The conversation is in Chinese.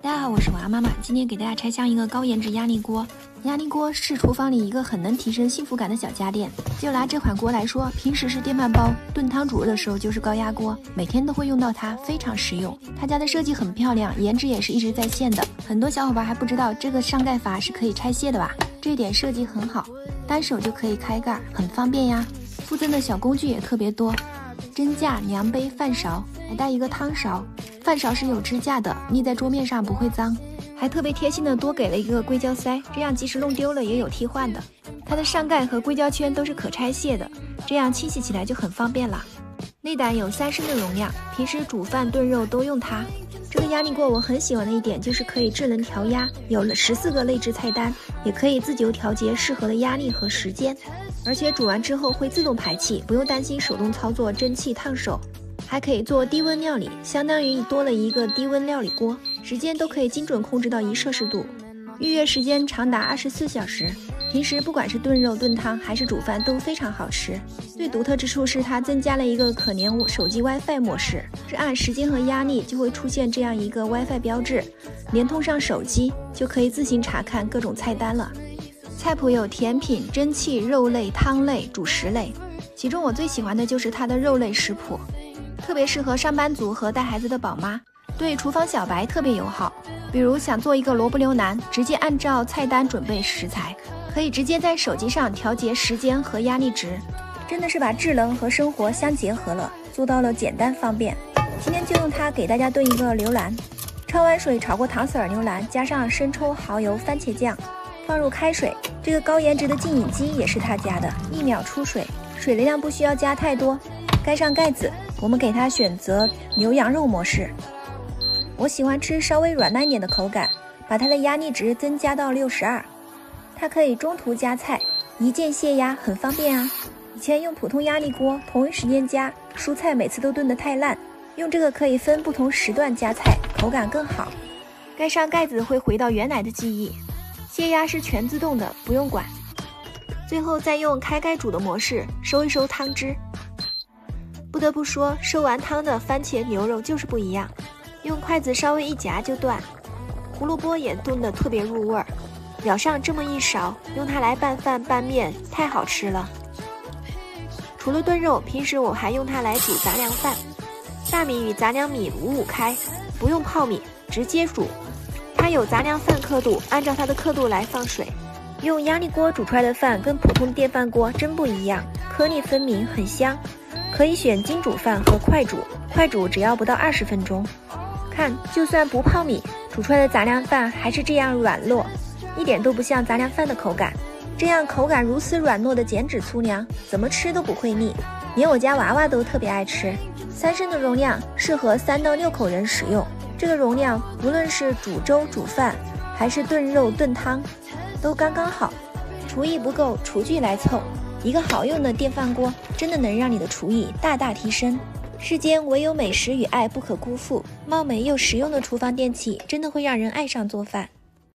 大家好，我是娃妈妈，今天给大家拆箱一个高颜值压力锅。压力锅是厨房里一个很能提升幸福感的小家电。就拿这款锅来说，平时是电饭煲，炖汤煮肉的时候就是高压锅，每天都会用到它，非常实用。他家的设计很漂亮，颜值也是一直在线的。很多小伙伴还不知道这个上盖阀是可以拆卸的吧？这点设计很好，单手就可以开盖，很方便呀。附赠的小工具也特别多，蒸架、量杯、饭勺，还带一个汤勺。饭勺是有支架的，立在桌面上不会脏。还特别贴心的多给了一个硅胶塞，这样即使弄丢了也有替换的。它的上盖和硅胶圈都是可拆卸的，这样清洗起来就很方便了。内胆有三升的容量，平时煮饭炖肉都用它。这个压力锅我很喜欢的一点就是可以智能调压，有了十四个内置菜单，也可以自由调节适合的压力和时间。而且煮完之后会自动排气，不用担心手动操作蒸汽烫手。还可以做低温料理，相当于多了一个低温料理锅，时间都可以精准控制到一摄氏度，预约时间长达二十四小时。平时不管是炖肉、炖汤还是煮饭都非常好吃。最独特之处是它增加了一个可连手机 WiFi 模式，是按时间和压力就会出现这样一个 WiFi 标志，连通上手机就可以自行查看各种菜单了。菜谱有甜品、蒸汽、肉类、汤类、主食类，其中我最喜欢的就是它的肉类食谱。特别适合上班族和带孩子的宝妈，对厨房小白特别友好。比如想做一个萝卜牛腩，直接按照菜单准备食材，可以直接在手机上调节时间和压力值，真的是把智能和生活相结合了，做到了简单方便。今天就用它给大家炖一个牛腩，焯完水炒过糖色儿牛腩，加上生抽、蚝油、番茄酱，放入开水。这个高颜值的净饮机也是他家的，一秒出水，水的量不需要加太多。盖上盖子。我们给它选择牛羊肉模式，我喜欢吃稍微软烂一点的口感，把它的压力值增加到六十二。它可以中途加菜，一键泄压，很方便啊。以前用普通压力锅，同一时间加蔬菜，每次都炖得太烂。用这个可以分不同时段加菜，口感更好。盖上盖子会回到原来的记忆。泄压是全自动的，不用管。最后再用开盖煮的模式收一收汤汁。不得不说，收完汤的番茄牛肉就是不一样，用筷子稍微一夹就断。胡萝卜也炖得特别入味儿，舀上这么一勺，用它来拌饭拌面，太好吃了。除了炖肉，平时我还用它来煮杂粮饭。大米与杂粮米五五开，不用泡米，直接煮。它有杂粮饭刻度，按照它的刻度来放水。用压力锅煮出来的饭跟普通电饭锅真不一样，颗粒分明，很香。可以选精煮饭和快煮，快煮只要不到二十分钟。看，就算不泡米，煮出来的杂粮饭还是这样软糯，一点都不像杂粮饭的口感。这样口感如此软糯的减脂粗粮，怎么吃都不会腻，连我家娃娃都特别爱吃。三升的容量，适合三到六口人使用。这个容量，无论是煮粥、煮饭，还是炖肉、炖汤，都刚刚好。厨艺不够，厨具来凑。一个好用的电饭锅，真的能让你的厨艺大大提升。世间唯有美食与爱不可辜负，貌美又实用的厨房电器，真的会让人爱上做饭。